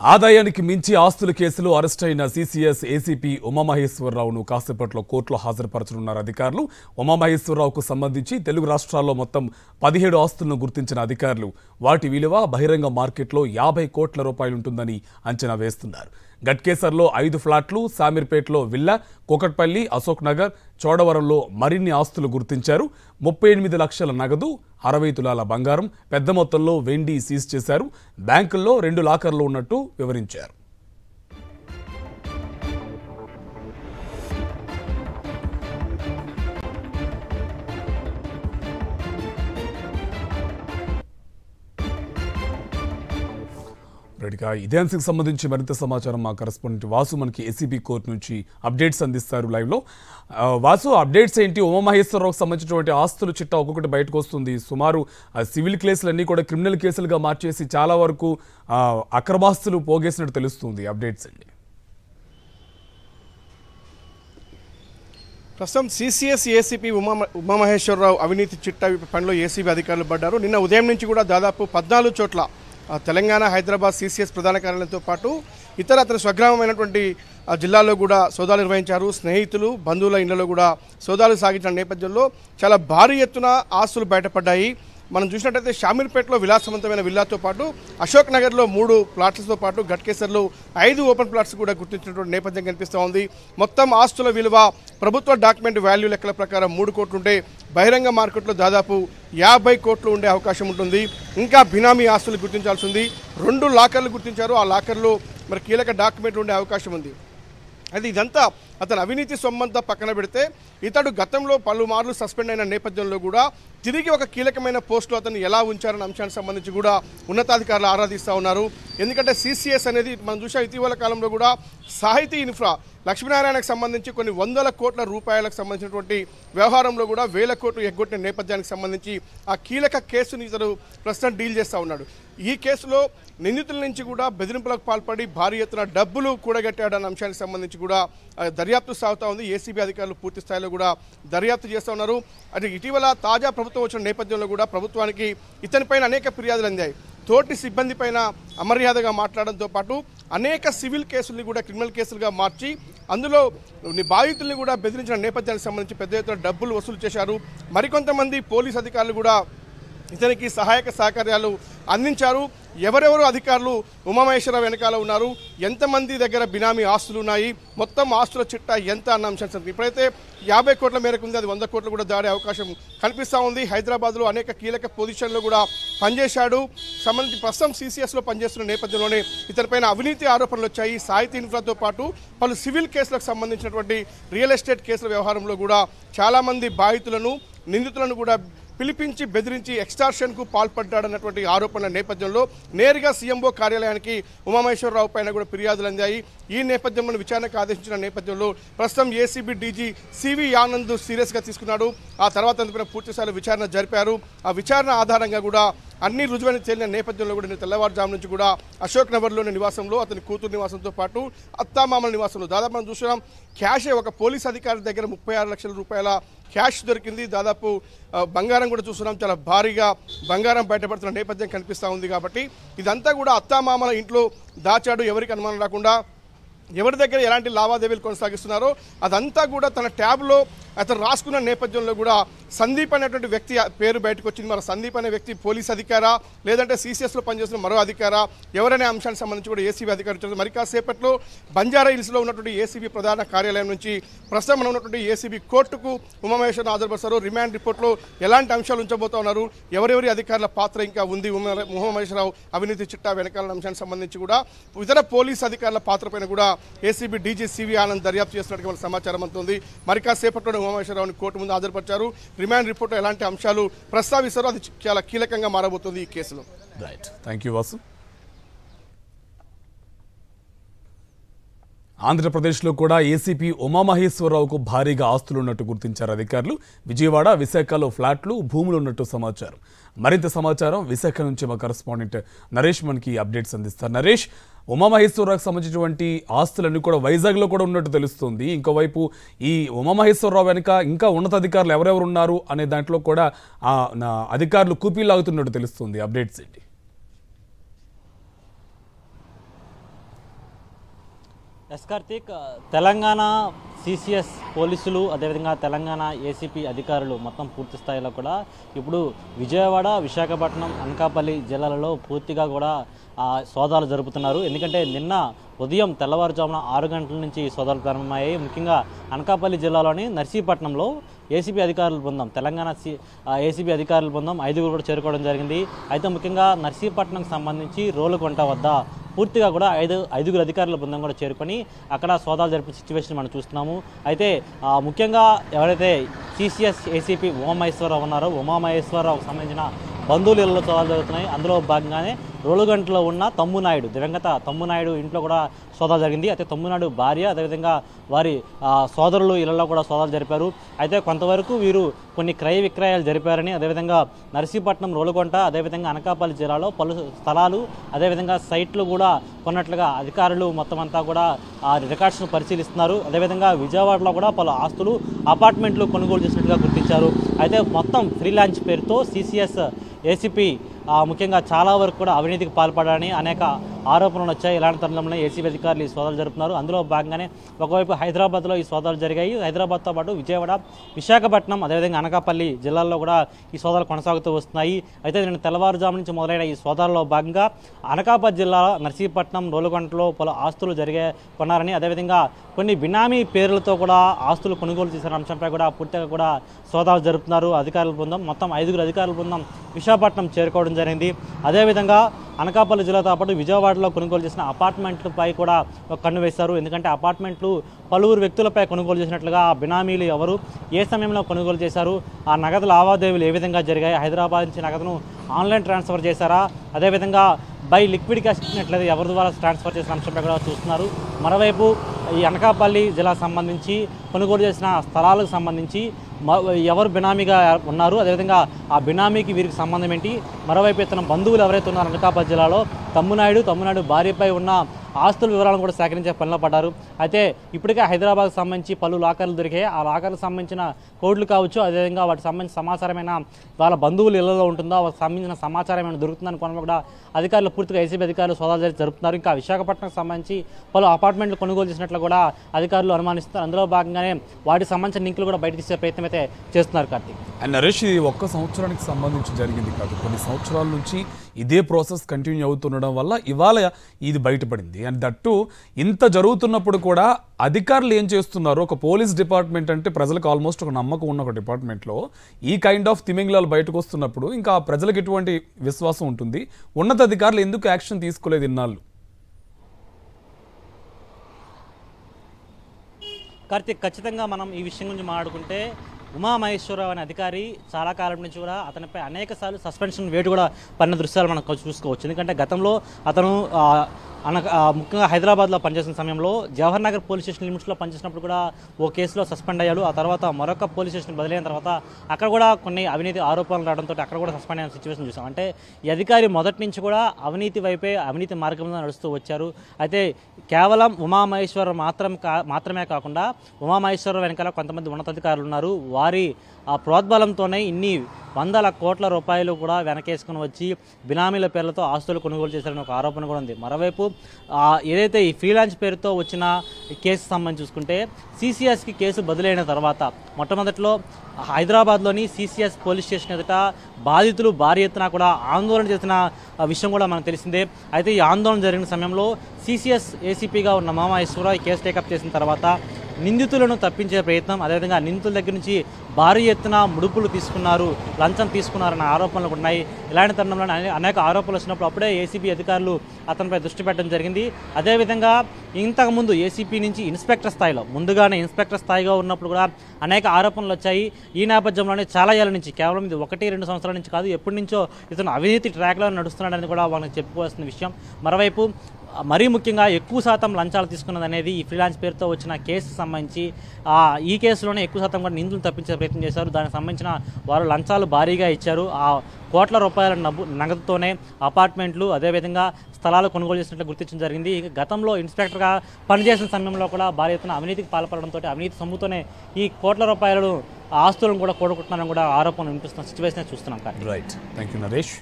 ఆదాయానికి మించి ఆస్తుల కేసులో అరెస్ట్ అయిన సీసీఎస్ ఏసీపీ ఉమామహేశ్వరరావును కాసేపట్లో కోర్టులో హాజరుపరచనున్నారు అధికారులు. ఉమామహేశ్వరరావుకు సంబంధించి తెలుగు రాష్ట్రాల్లో మొత్తం పదిహేడు ఆస్తులను గుర్తించిన అధికారులు. వాటి విలువ బహిరంగ మార్కెట్లో యాభై కోట్ల రూపాయలుంటుందని అంచనా వేస్తున్నారు. గట్కేసర్లో ఐదు ఫ్లాట్లు సామీర్పేటలో విల్లా కోకట్పల్లి అశోక్ నగర్ చోడవరంలో మరిన్ని ఆస్తులు గుర్తించారు. ముప్పై ఎనిమిది లక్షల నగదు అరవై తులాల బంగారం పెద్ద మొత్తంలో వెండి సీజ్ చేశారు. బ్యాంకుల్లో రెండు లాకర్లు ఉన్నట్టు వివరించారు. రెడీగా ఇదే అంశకు సంబంధించి మరింత సమాచారం మా కరెస్పాండెంట్ వాసు మనకి ఏసీబీ కోర్టు నుంచి అప్డేట్స్ అందిస్తారు లైవ్లో. వాసు అప్డేట్స్ ఏంటి? ఉమామహేశ్వరరావుకు సంబంధించినటువంటి ఆస్తులు చిట్టా ఒక్కొక్కటి బయటకు వస్తుంది. సుమారు ఆ, సివిల్ కేసులన్నీ కూడా క్రిమినల్ కేసులుగా మార్చేసి చాలా వరకు అక్రమాస్తులు పోగేసినట్టు తెలుస్తుంది. అప్డేట్స్ అండి. ప్రస్తుతం సీసీఎస్ ఏసీపీ ఉమా ఉమామహేశ్వరరావు అవినీతి చిట్టా పనిలో ఏసీబీ అధికారులు పడ్డారు. నిన్న ఉదయం నుంచి కూడా దాదాపు పద్నాలుగు చోట్ల తెలంగాణ హైదరాబాద్ సీసీఎస్ ప్రధాన కార్యాలయంతో పాటు ఇతర అతని స్వగ్రామమైనటువంటి జిల్లాలో కూడా సోదాలు నిర్వహించారు. స్నేహితులు బంధువుల ఇళ్ళలో కూడా సోదాలు సాగించిన నేపథ్యంలో చాలా భారీ ఎత్తున ఆస్తులు బయటపడ్డాయి. మనం చూసినట్టయితే షామీర్పేటలో విలాసవంతమైన విల్లాతో పాటు అశోక్ నగర్లో మూడు ప్లాట్లతో పాటు గట్కేసర్లో ఐదు ఓపెన్ ప్లాట్స్ కూడా గుర్తించినటువంటి నేపథ్యం కనిపిస్తూ ఉంది. మొత్తం ఆస్తుల విలువ ప్రభుత్వ డాక్యుమెంట్ వాల్యూ లెక్కల ప్రకారం మూడు కోట్లుంటే బహిరంగ మార్కెట్లో దాదాపు యాభై కోట్లు ఉండే అవకాశం ఉంటుంది. ఇంకా బినామీ ఆస్తులు గుర్తించాల్సి ఉంది రెండు లాకర్లు గుర్తించారు. ఆ లాకర్లో మరి కీలక డాక్యుమెంట్లు ఉండే అవకాశం ఉంది. అది ఇదంతా అతను అవినీతి సొమ్మంతా పక్కన పెడితే ఇతడు గతంలో పలుమార్లు సస్పెండ్ అయిన నేపథ్యంలో కూడా తిరిగి ఒక కీలకమైన పోస్టులో అతను ఎలా ఉంచారన్న అంశానికి సంబంధించి కూడా ఉన్నతాధికారులు ఆరాధిస్తూ ఉన్నారు. ఎందుకంటే సిసిఎస్ అనేది మనం చూసా ఇటీవల కాలంలో కూడా సాహితీ ఇన్ఫ్రా లక్ష్మీనారాయణకు సంబంధించి కొన్ని వందల కోట్ల రూపాయలకు సంబంధించినటువంటి వ్యవహారంలో కూడా వేల కోట్లు ఎగ్గొట్టిన నేపథ్యానికి సంబంధించి ఆ కీలక కేసుని ఇతడు ప్రస్తుతం డీల్ చేస్తూ ఉన్నాడు. ఈ కేసులో నిందితుల నుంచి కూడా బెదిరింపులకు పాల్పడి భారీ ఎత్తున డబ్బులు కూడగట్టాడన్న అంశానికి సంబంధించి కూడా దర్యాప్తు సాగుతూ ఉంది. ఏసీబీ అధికారులు పూర్తి స్థాయిలో కూడా దర్యాప్తు చేస్తూ ఉన్నారు. అంటే ఇటీవల తాజా ప్రభుత్వం వచ్చిన నేపథ్యంలో కూడా ప్రభుత్వానికి ఇతనిపైన అనేక ఫిర్యాదులు అందాయి. తోటి సిబ్బంది పైన అమర్యాదగా మాట్లాడడంతో పాటు అనేక సివిల్ కేసుల్ని కూడా క్రిమినల్ కేసులుగా మార్చి అందులో ని- బాధితుల్ని కూడా బెదిరించిన నేపథ్యానికి సంబంధించి పెద్ద ఎత్తున డబ్బులు వసూలు చేశారు. మరికొంతమంది పోలీస్ అధికారులు కూడా ఇతనికి సహాయక సహకార్యాలు అందించారు. ఎవరెవరు అధికారులు ఉమామహేశ్వర వెనకాల ఉన్నారు. ఎంతమంది దగ్గర బినామీ ఆస్తులు ఉన్నాయి? మొత్తం ఆస్తుల చిట్టా ఎంత అన్న అంశం ఇప్పుడైతే యాభై కోట్ల మేరకు ఉంది. అది వంద కోట్లు కూడా దాడే అవకాశం కనిపిస్తూ ఉంది. హైదరాబాద్లో అనేక కీలక పొజిషన్లో కూడా పనిచేశాడు. సంబంధించి ప్రస్తుతం సీసీఎస్లో పనిచేస్తున్న నేపథ్యంలోనే ఇతనిపైన అవినీతి ఆరోపణలు వచ్చాయి. సాహితీ ఇన్ఫ్రాతో పాటు పలు సివిల్ కేసులకు సంబంధించినటువంటి రియల్ ఎస్టేట్ కేసుల వ్యవహారంలో కూడా చాలామంది బాధితులను నిందితులను కూడా పిలిపించి బెదిరించి ఎక్స్టార్షన్కు పాల్పడ్డాడన్నటువంటి ఆరోపణల నేపథ్యంలో నేరుగా సీఎంఓ కార్యాలయానికి ఉమామహేశ్వరరావు పైన కూడా ఫిర్యాదులు అందాయి. ఈ నేపథ్యంలో విచారణకు ఆదేశించిన నేపథ్యంలో ప్రస్తుతం ఏసీబీ డీజీ సివి ఆనంద్ సీరియస్గా తీసుకున్నాడు. ఆ తర్వాత అందుపైన పూర్తి విచారణ జరిపారు. ఆ విచారణ ఆధారంగా కూడా అన్ని రుజువైన తేలిన నేపథ్యంలో కూడా నేను తెల్లవారుజాము నుంచి కూడా అశోక్ నగర్లోని నివాసంలో అతని కూతురు నివాసంతో పాటు అత్తామామల నివాసంలో. దాదాపు మనం చూసినాం క్యాషే ఒక పోలీస్ అధికారి దగ్గర ముప్పై ఆరు లక్షల రూపాయల క్యాష్ దొరికింది. దాదాపు బంగారం కూడా చూస్తున్నాం చాలా భారీగా బంగారం బయటపడుతున్న నేపథ్యం కనిపిస్తూ ఉంది కాబట్టి ఇదంతా కూడా అత్తామామల ఇంట్లో దాచాడు ఎవరికి అనుమానం రాకుండా ఎవరి దగ్గర ఎలాంటి లావాదేవీలు కొనసాగిస్తున్నారో అదంతా కూడా తన ట్యాబ్లో అతను రాసుకున్న నేపథ్యంలో కూడా సందీప్ అనేటువంటి వ్యక్తి పేరు బయటకు వచ్చింది. మరి సందీప్ అనే వ్యక్తి పోలీస్ అధికారా? లేదంటే సీసీఎస్లో పనిచేస్తున్న మరో అధికారా? ఎవరనే అంశానికి సంబంధించి కూడా ఏసీబీ అధికారులు వచ్చారు. మరి కాసేపట్లో బంజారా హిల్స్లో ఉన్నటువంటి ఏసీబీ ప్రధాన కార్యాలయం నుంచి ప్రస్తుతం ఉన్నటువంటి ఏసీబీ కోర్టుకు ఉమామహేశ్వరం హాజరుపరుస్తారు రిమాండ్ రిపోర్ట్లో ఎలాంటి అంశాలు ఉంచబోతా ఉన్నారు? ఎవరెవరి అధికారుల పాత్ర ఇంకా ఉంది? ఉమా- ఉమామహేశ్వరరావు అవినీతి చిట్టా వెనకాల అంశానికి సంబంధించి కూడా ఇతర పోలీస్ అధికారుల పాత్ర పైన కూడా ఏసీబీ డీజీ సివి ఆనంద్ దర్యాప్తు చేస్తున్నట్టుగా సమాచారం అందుతుంది. మరి కాసేపట్లో ఉమామహేశ్వరరావుని కోర్టు ముందు హాజరుపరిచారు. రిమాండ్ రిపోర్ట్లో ఎలాంటి అంశాలు ప్రస్తావిస్తారో అది చాలా కీలకంగా మారబోతుంది ఈ కేసులో. రైట్ థ్యాంక్ యూ వాసు ఆంధ్రప్రదేశ్లో కూడా ఏసీపీ ఉమామహేశ్వరరావుకు భారీగా ఆస్తులున్నట్టు గుర్తించారు అధికారులు. విజయవాడ విశాఖలో ఫ్లాట్లు భూములు ఉన్నట్టు సమాచారం. మరింత సమాచారం విశాఖ నుంచి మా కరస్పాండెంట్ నరేష్ మనకి అప్డేట్స్ అందిస్తారు. నరేష్ ఉమామహేశ్వరరావుకు సంబంధించినటువంటి ఆస్తులన్నీ కూడా వైజాగ్లో కూడా ఉన్నట్టు తెలుస్తుంది. ఇంకోవైపు ఈ ఉమామహేశ్వరరావు వెనుక ఇంకా ఉన్నతాధికారులు ఎవరెవరు ఉన్నారు అనే దాంట్లో కూడా ఆ, నా అధికారులు కూపీలాగుతున్నట్టు తెలుస్తుంది. అప్డేట్స్ ఏంటి? ఎస్ కార్తీక్ తెలంగాణ సిసిఎస్ పోలీసులు అదేవిధంగా తెలంగాణ ఏసీపీ అధికారులు మొత్తం పూర్తి స్థాయిలో కూడా ఇప్పుడు విజయవాడ విశాఖపట్నం అనకాపల్లి జిల్లాలలో పూర్తిగా కూడా ఆ, సోదాలు జరుపుతున్నారు. ఎందుకంటే నిన్న ఉదయం తెల్లవారుజామున ఆరు గంటల నుంచి ఈ సోదాలు ప్రారంభమయ్యాయి. ముఖ్యంగా అనకాపల్లి జిల్లాలోని నర్సీపట్నంలో ఏసీబీ అధికారుల బృందం. తెలంగాణ ఏసీబీ అధికారుల బృందం ఐదుగురు కూడా చేరుకోవడం జరిగింది. అయితే ముఖ్యంగా నర్సీపట్నంకి సంబంధించి రోలుగుంట వద్ద పూర్తిగా కూడా ఐదు ఐదుగురు అధికారుల బృందం కూడా చేరుకొని అక్కడ సోదాలు జరిపిన సిచ్యువేషన్ మనం చూస్తున్నాము. అయితే ముఖ్యంగా ఎవరైతే సిసిఎస్ ఏసీపీ ఉమామహేశ్వరరావు ఉన్నారో ఉమామహేశ్వరరావుకు సంబంధించిన బంధువులు ఇళ్ళలో సోదాలు జరుగుతున్నాయి. అందులో భాగంగానే రోలుగంటలో ఉన్న తమ్మునాయుడు దివంగత తమ్మునాయుడు ఇంట్లో కూడా సోదాలు జరిగింది. అయితే తమ్మునాయుడు భార్య అదేవిధంగా వారి సోదరులు ఇళ్ళలో కూడా సోదాలు జరిపారు. అయితే కొంతవరకు వీరు కొన్ని క్రయ విక్రయాలు జరిపారని అదేవిధంగా నర్సీపట్నం రోలుగొంట అదేవిధంగా అనకాపల్లి జిల్లాలో పలు స్థలాలు అదేవిధంగా సైట్లు కూడా కొన్నట్లుగా అధికారులు మొత్తం అంతా కూడా ఆ రికార్డ్స్ను పరిశీలిస్తున్నారు. అదేవిధంగా విజయవాడలో కూడా పలు ఆస్తులు అపార్ట్మెంట్లు కొనుగోలు చేసినట్టుగా గుర్తించారు. అయితే మొత్తం ఫ్రీలాన్స్ పేరుతో సిసిఎస్ ఏసీపీ ముఖ్యంగా చాలా వరకు కూడా అవినీతికి పాల్పడాలని అనేక ఆరోపణలు వచ్చాయి. ఇలాంటి తరుణంలో ఏసీబీ అధికారులు ఈ సోదాలు జరుపుతున్నారు. అందులో భాగంగానే ఒకవైపు హైదరాబాద్లో ఈ సోదాలు జరిగాయి. హైదరాబాద్తో పాటు విజయవాడ విశాఖపట్నం అదేవిధంగా అనకాపల్లి జిల్లాల్లో కూడా ఈ సోదాలు కొనసాగుతూ వస్తున్నాయి. అయితే నేను తెల్లవారుజాము నుంచి మొదలైన ఈ సోదాల్లో భాగంగా అనకాపల్లి జిల్లా నర్సీపట్నం రోలుగొంటలో పలు ఆస్తులు జరిగే కొన్నారని అదేవిధంగా కొన్ని బినామీ పేర్లతో కూడా ఆస్తులు కొనుగోలు చేసిన అంశంపై కూడా పూర్తిగా కూడా సోదాలు జరుపుతున్నారు అధికారుల బృందం. మొత్తం ఐదుగురు అధికారుల బృందం విశాఖపట్నం చేరుకోవడం జరిగింది. అదేవిధంగా అనకాపల్లి జిల్లాతో పాటు విజయవాడ విజయవాడలో కొనుగోలు చేసిన అపార్ట్మెంట్లపై కూడా కన్ను వేశారు. ఎందుకంటే అపార్ట్మెంట్లు పలువురు వ్యక్తులపై కొనుగోలు చేసినట్లుగా ఆ బినామీలు ఎవరు ఏ సమయంలో కొనుగోలు చేశారు ఆ నగదు లావాదేవీలు ఏ విధంగా జరిగాయి హైదరాబాద్ నుంచి నగదును ఆన్లైన్ ట్రాన్స్ఫర్ చేశారా అదేవిధంగా బై లిక్విడ్ క్యాష్ ఇచ్చినట్లయితే ఎవరి ద్వారా ట్రాన్స్ఫర్ చేసిన అంశంపై కూడా చూస్తున్నారు. మరోవైపు ఈ అనకాపల్లి జిల్లాకు సంబంధించి కొనుగోలు చేసిన స్థలాలకు సంబంధించి ఎవరు బినామీగా ఉన్నారు అదేవిధంగా ఆ బినామీకి వీరికి సంబంధం ఏంటి? మరోవైపు ఇతను బంధువులు ఎవరైతే ఉన్నారో అనకాపల్లి జిల్లాలో తమ్మునాయుడు తమ్మునాయుడు భార్యపై ఉన్న ఆస్తుల వివరాలను కూడా సేకరించే పనిలో పడ్డారు. అయితే ఇప్పటికే హైదరాబాద్కు సంబంధించి పలు లాకర్లు దొరికాయి. ఆ లాకర్లకు సంబంధించిన కోడ్లు కావచ్చు అదేవిధంగా వాటికి సంబంధించిన సమాచారమైన వాళ్ళ బంధువులు ఇళ్ళలో ఉంటుందో వాళ్ళకి సంబంధించిన సమాచారం ఏమైనా దొరుకుతుందని కొనడం కూడా అధికారులు పూర్తిగా ఏసీబీ అధికారులు సోదాలు జరిపి జరుపుతున్నారు. ఇంకా విశాఖపట్నంకి సంబంధించి పలు అపార్ట్మెంట్లు కొనుగోలు చేసినట్లు కూడా అధికారులు అనుమానిస్తున్నారు. అందులో భాగంగానే వాటికి సంబంధించిన లింకులు కూడా బయటకు తీసే ప్రయత్నం అయితే చేస్తున్నారు కార్తీక్. అండ్ నరేష్ ఇది ఒక్క సంవత్సరానికి సంబంధించి జరిగింది కాదు. కొన్ని సంవత్సరాల నుంచి ఇదే ప్రాసెస్ కంటిన్యూ అవుతుండడం వల్ల ఇవాళ ఇది బయటపడింది. అండ్ దట్టు ఇంత జరుగుతున్నప్పుడు కూడా అధికారులు ఏం చేస్తున్నారు? ఒక పోలీస్ డిపార్ట్మెంట్ అంటే ప్రజలకు ఆల్మోస్ట్ ఒక నమ్మకం ఉన్న ఒక డిపార్ట్మెంట్లో ఈ కైండ్ ఆఫ్ తిమింగ్లాలు బయటకు వస్తున్నప్పుడు ఇంకా ప్రజలకు ఎటువంటి విశ్వాసం ఉంటుంది? ఉన్నతాధికారులు ఎందుకు యాక్షన్ తీసుకోలేదు ఇన్నాళ్ళు? కార్తీక్ ఖచ్చితంగా మనం ఈ విషయం గురించి మాట్లాడుకుంటే ఉమామహేశ్వరరావు అనే అధికారి చాలా కాలం నుంచి కూడా అతనిపై అనేక సార్లు సస్పెన్షన్ వేటు కూడా పడిన దృశ్యాలు మనం చూసుకోవచ్చు. ఎందుకంటే గతంలో అతను అనగా ముఖ్యంగా హైదరాబాద్లో పనిచేసిన సమయంలో జవహర్ నగర్ పోలీస్ స్టేషన్ లిమిట్స్లో పనిచేసినప్పుడు కూడా ఓ కేసులో సస్పెండ్ అయ్యాడు. ఆ తర్వాత మరొక పోలీస్ స్టేషన్ బదిలైన తర్వాత అక్కడ కూడా కొన్ని అవినీతి ఆరోపణలు రావడంతో అక్కడ కూడా సస్పెండ్ అయిన సిచ్యువేషన్ చూసాం. అంటే ఈ అధికారి మొదటి నుంచి కూడా అవినీతి వైపే అవినీతి మార్గంలో నడుస్తూ వచ్చారు. అయితే కేవలం ఉమామహేశ్వరం మాత్రం కా మాత్రమే కాకుండా ఉమామహేశ్వరం వెనకాల కొంతమంది ఉన్నతాధికారులు ఉన్నారు. వారి ఆ ప్రోద్బలంతోనే ఇన్ని వందల కోట్ల రూపాయలు కూడా వెనకేసుకుని వచ్చి బినామీల పేర్లతో ఆస్తులు కొనుగోలు చేశారని ఒక ఆరోపణ కూడా ఉంది. మరోవైపు ఏదైతే ఈ ఫ్రీలాన్స్ పేరుతో వచ్చిన కేసు సంబంధించి చూసుకుంటే సిసిఎస్కి కేసు బదిలైన తర్వాత మొట్టమొదట్లో హైదరాబాద్లోని సిసిఎస్ పోలీస్ స్టేషన్ ఎదుట బాధితులు భారీ ఎత్తున కూడా ఆందోళన చేసిన విషయం కూడా మనకు తెలిసిందే. అయితే ఈ ఆందోళన జరిగిన సమయంలో సిసిఎస్ ఏసీపీగా ఉన్న మామేశ్వరరావు ఈ కేసు టేకప్ చేసిన తర్వాత నిందితులను తప్పించే ప్రయత్నం అదేవిధంగా నిందితుల దగ్గర నుంచి భారీ ఎత్తున ముడుపులు తీసుకున్నారు లంచం తీసుకున్నారన్న ఆరోపణలు ఉన్నాయి. ఇలాంటి తరుణంలో అనే- అనేక ఆరోపణలు వచ్చినప్పుడు అప్పుడే ఏసీబీ అధికారులు అతనిపై దృష్టి పెట్టడం జరిగింది. అదేవిధంగా ఇంతకుముందు ఏసీపీ నుంచి ఇన్స్పెక్టర్ స్థాయిలో ముందుగానే ఇన్స్పెక్టర్ స్థాయిగా ఉన్నప్పుడు కూడా అనేక ఆరోపణలు వచ్చాయి. ఈ నేపథ్యంలోనే చాలా ఏళ్ళ నుంచి కేవలం ఇది ఒకటి రెండు సంవత్సరాల నుంచి కాదు ఎప్పటి నుంచో ఇతను అవినీతి ట్రాక్లో నడుస్తున్నాడని కూడా వాళ్ళకి చెప్పుకోవాల్సిన విషయం. మరోవైపు మరీ ముఖ్యంగా ఎక్కువ శాతం లంచాలు తీసుకున్నది అనేది ఈ ఫ్రీలాన్స్ పేరుతో వచ్చిన కేసు సంబంధించి ఆ, ఈ కేసులోనే ఎక్కువ శాతం కూడా నిందులు తప్పించే ప్రయత్నం చేశారు. దానికి సంబంధించిన వారు లంచాలు భారీగా ఇచ్చారు. ఆ కోట్ల రూపాయల నవ్వు నగదుతోనే అపార్ట్మెంట్లు అదేవిధంగా స్థలాలు కొనుగోలు చేసినట్లు గుర్తించడం జరిగింది. గతంలో ఇన్స్పెక్టర్గా పనిచేసిన సమయంలో కూడా భారీ ఎత్తున అవినీతికి పాల్పడడంతో అవినీతి సొమ్ముతోనే ఈ కోట్ల రూపాయలను ఆస్తులను కూడా కూడగొట్టున్నారని కూడా ఆరోపణలు వినిపిస్తున్న సిచ్యువేషన్ చూస్తున్నాం. Right thank you Naresh